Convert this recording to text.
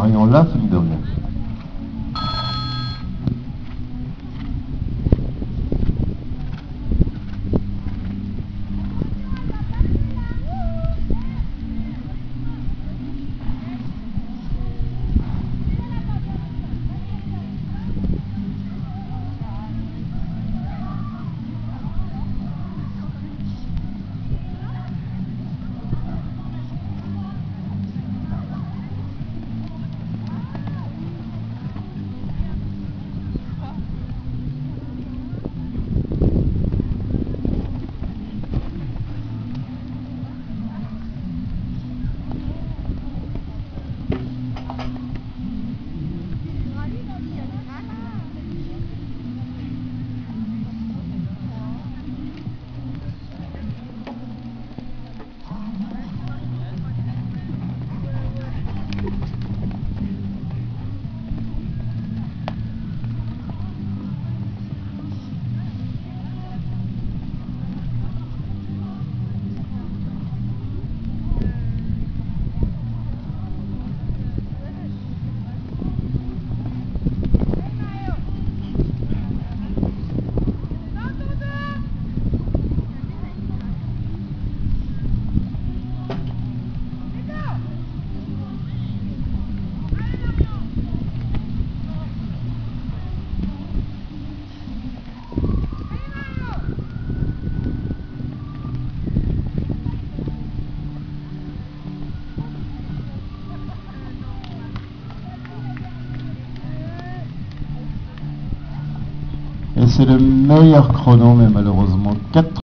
Marion Lafingdom. Et c'est le meilleur chrono, mais malheureusement 4